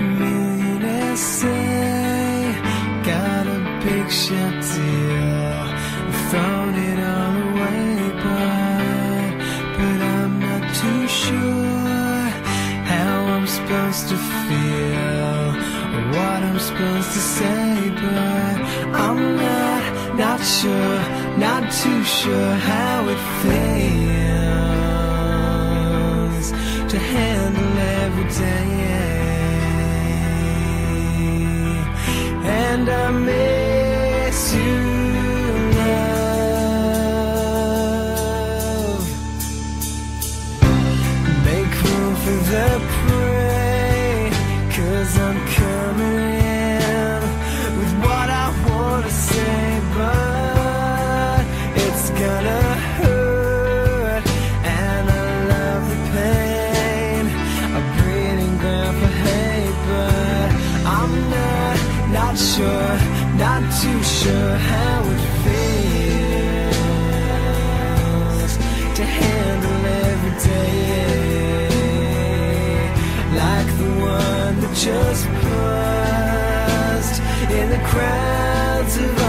Millionaires say, got a big shot deal. Thrown it all away, but, but I'm not too sure how I'm supposed to feel or what I'm supposed to say, but I'm not, not sure, not too sure how it feels to handle every cause I'm coming in with what I wanna say, but it's gonna hurt, and I love the pain, a breeding ground for hate, but I'm not, not sure, not too sure how just paused in the crowds of